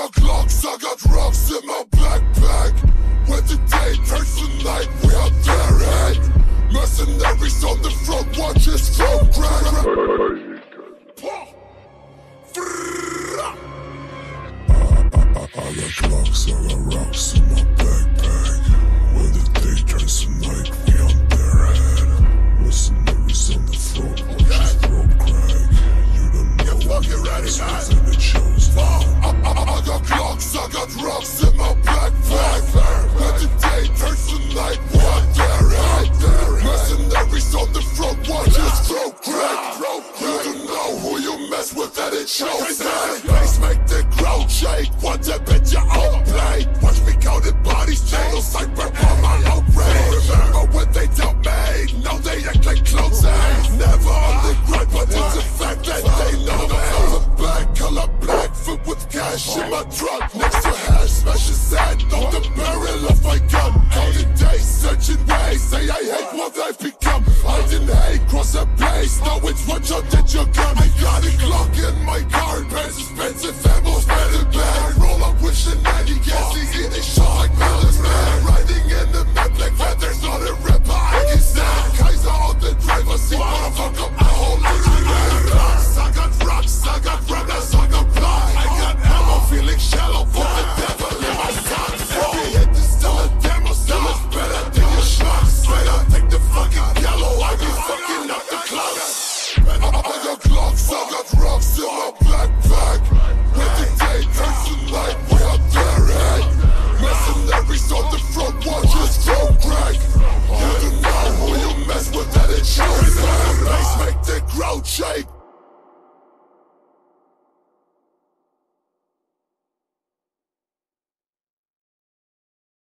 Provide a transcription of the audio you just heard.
got Glocks, I got rocks in my backpack. When the day turns to night, we are there at. Mercenaries on the front, watch us throw crack. I got Glocks, I got rocks in my backpack. When the day turns to night, we on their head. Eh? Mercenaries on the front, watch us throw crack. You don't know. You fucking ready, man? You mess with, and it shows that. Bass make the crowd shake. What a bitch you all play. Watch me count the bodies, channel cyber on my outrage. Remember when they doubt me? Now they act like clowns. Never on the grind, but it's a fact that they know me. The black color black, foot with cash in my trunk. Next to hash, smash his sand on the barrel of my gun. The days searching ways, say I hate what I've become. I didn't hate, cross a place. Now it's what you